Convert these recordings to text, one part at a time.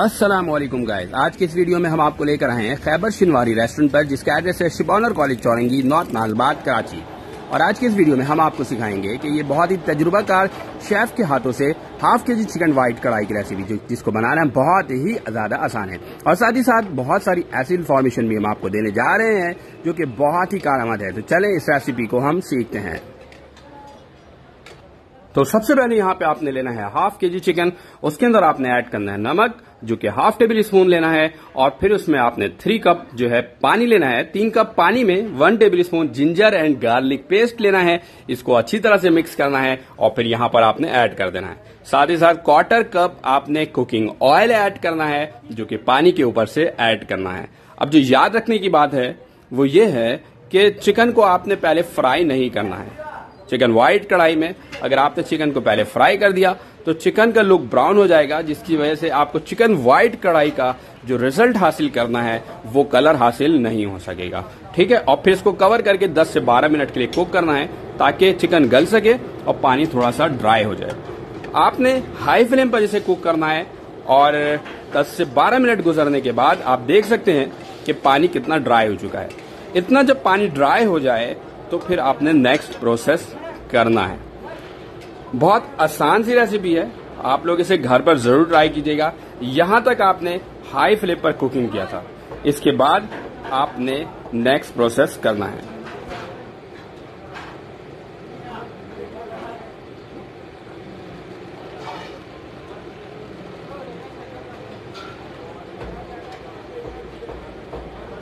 Aslam guys आज के इस वीडियो में हम आपको लेकर आए हैं खैबर शिनवारी रेस्टोरेंट पर, जिसका एड्रेस है शिबॉनर कॉलेज चौरंगी नॉर्थ नालबाद कराची और आज के इस वीडियो में हम आपको सिखाएँगे कि ये बहुत ही तजुर्बाकार शेफ के हाथों से हाफ़ के जी चिकन व्हाइट कढ़ाई की रेसिपी जिसको बनाना बहुत ही ज़्यादा आसान है। और साथ ही साथ बहुत सारी ऐसी इन्फॉर्मेशन भी हम आपको देने जा रहे हैं जो कि बहुत ही कारआमद है। तो चलें इस रेसिपी को हम सीखते हैं। तो सबसे पहले यहाँ पे आपने लेना है हाफ़ के जी चिकन उसके अंदर आपने ऐड करना है नमक, जो कि हाफ़ टेबल स्पून लेना है, और फिर उसमें आपने थ्री कप जो है पानी लेना है। तीन कप पानी में one tablespoon ginger and garlic paste लेना है। इसको अच्छी तरह से मिक्स करना है, और फिर यहाँ पर आपने ऐड कर देना है। साथ ही साथ क्वार्टर कप आपने कुकिंग ऑयल ऐड करना है, जो कि पानी के ऊपर से ऐड करना है। अब जो याद रखने की बात है, वो ये है कि चिकन को आपने पहले फ्राई नहीं करना है। चिकन व्हाइट कढ़ाई में। अगर आपने चिकन को पहले फ्राई कर दिया तो चिकन का लुक ब्राउन हो जाएगा, जिसकी वजह से आपको चिकन व्हाइट कढ़ाई का जो रिज़ल्ट हासिल करना है, वो कलर हासिल नहीं हो सकेगा। ठीक है? और फिर इसको कवर करके 10 से 12 मिनट के लिए कुक करना है, ताकि चिकन गल सके और पानी थोड़ा सा ड्राई हो जाए। आपने हाई फ्लेम पर इसे कुक करना है, और 10 से 12 मिनट गुजरने के बाद आप देख सकते हैं कि पानी कितना ड्राई हो चुका है। इतना जब पानी ड्राई हो जाए तो फिर आपने नेक्स्ट प्रोसेस करना है। बहुत आसान सी रेसिपी है। आप लोग इसे घर पर ज़रूर ट्राई कीजिएगा। यहाँ तक आपने हाई फ्लेम पर कुकिंग किया था। इसके बाद आपने नेक्स्ट प्रोसेस करना है।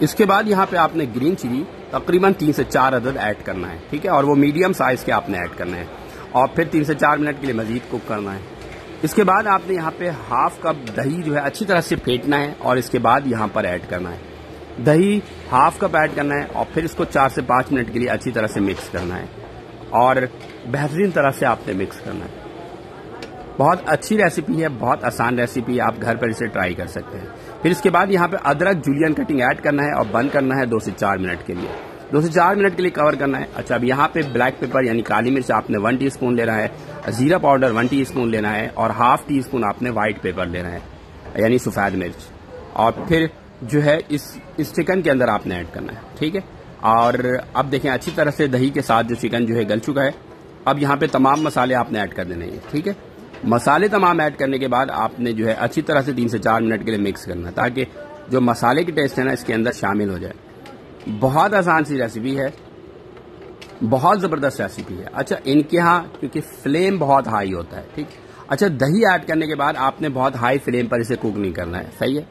इसके बाद यहाँ पे आपने ग्रीन चिली तकरीबन तीन से चार अदद ऐड करना है, ठीक है? और वो मीडियम साइज़ के आपने ऐड करना है। और फिर तीन से चार मिनट के लिए मजीद कुक करना है। इसके बाद आपने यहाँ पे हाफ़ कप दही जो है अच्छी तरह से फेंटना है और इसके बाद यहाँ पर ऐड करना है। दही हाफ़ कप ऐड करना है और फिर इसको चार से पाँच मिनट के लिए अच्छी तरह से मिक्स करना है। और बेहतरीन तरह से आपने मिक्स करना है। बहुत अच्छी रेसिपी है, बहुत आसान रेसिपी आप घर पर इसे ट्राई कर सकते हैं। फिर इसके बाद यहाँ पे अदरक जूलियन कटिंग ऐड करना है और बंद करना है दो से चार मिनट के लिए। दो से चार मिनट के लिए कवर करना है। अच्छा अब यहाँ पे ब्लैक पेपर यानी काली मिर्च आपने वन टी स्पून लेना है, जीरा पाउडर वन टी स्पून लेना है और हाफ़ टी स्पून आपने व्हाइट पेपर लेना है, यानी सफ़ेद मिर्च। और फिर जो है इस इस चिकन के अंदर आपने ऐड करना है, ठीक है? और अब देखें, अच्छी तरह से दही के साथ जो चिकन जो है गल चुका है। अब यहाँ पे तमाम मसाले आपने ऐड कर देने हैं, ठीक है? मसाले तमाम ऐड करने के बाद आपने जो है अच्छी तरह से तीन से चार मिनट के लिए मिक्स करना ताकि जो मसाले की टेस्ट है ना, इसके अंदर शामिल हो जाए। बहुत आसान सी रेसिपी है। बहुत ज़बरदस्त रेसिपी है। अच्छा इनके यहाँ, क्योंकि फ्लेम बहुत हाई होता है, ठीक? अच्छा दही ऐड करने के बाद आपने बहुत हाई फ्लेम पर इसे कुक नहीं करना है, सही है?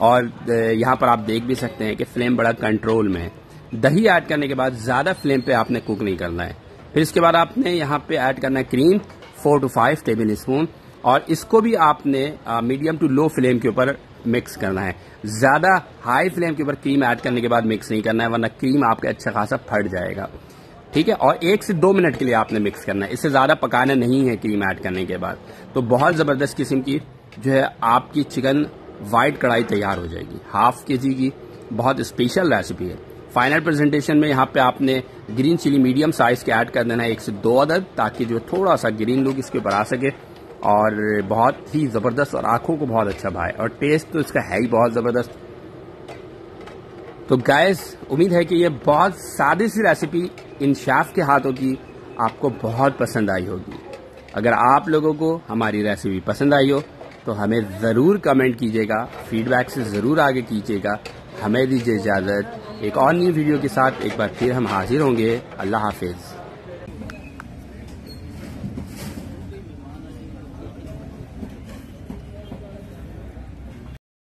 और यहाँ पर आप देख भी सकते हैं कि फ्लेम बड़ा कंट्रोल में है। दही ऐड करने के बाद ज़्यादा फ्लेम पे आपने कुक नहीं करना है। फिर इसके बाद आपने यहाँ पे ऐड करना है cream four to five tablespoon और इसको भी आपने मीडियम टू लो फ्लेम के ऊपर मिक्स करना है। ज़्यादा हाई फ्लेम के ऊपर क्रीम ऐड करने के बाद मिक्स नहीं करना है, वरना क्रीम आपके अच्छा खासा फट जाएगा। ठीक है? और एक से दो मिनट के लिए आपने मिक्स करना है। इससे ज़्यादा पकाना नहीं है क्रीम ऐड करने के बाद। तो बहुत ज़बरदस्त किस्म की जो है आपकी चिकन व्हाइट कढ़ाई तैयार हो जाएगी। हाफ़ के जी की बहुत स्पेशल रेसिपी है। फाइनल प्रेजेंटेशन में यहाँ पे आपने ग्रीन चिली मीडियम साइज़ के ऐड कर देना है एक से दो अदद, ताकि जो थोड़ा सा ग्रीन लुक इसके ऊपर आ सके। और बहुत ही ज़बरदस्त, और आँखों को बहुत अच्छा भाई। और टेस्ट तो इसका है ही बहुत ज़बरदस्त। तो गैस उम्मीद है कि ये बहुत सादी सी रेसिपी इन शेफ के हाथों की आपको बहुत पसंद आई होगी। अगर आप लोगों को हमारी रेसिपी पसंद आई हो तो हमें ज़रूर कमेंट कीजिएगा फीडबैक से ज़रूर आगे कीजिएगा। हमें दीजिए इजाज़त। एक और न्यू वीडियो के साथ एक बार फिर हम हाजिर होंगे। अल्लाह हाफिज़।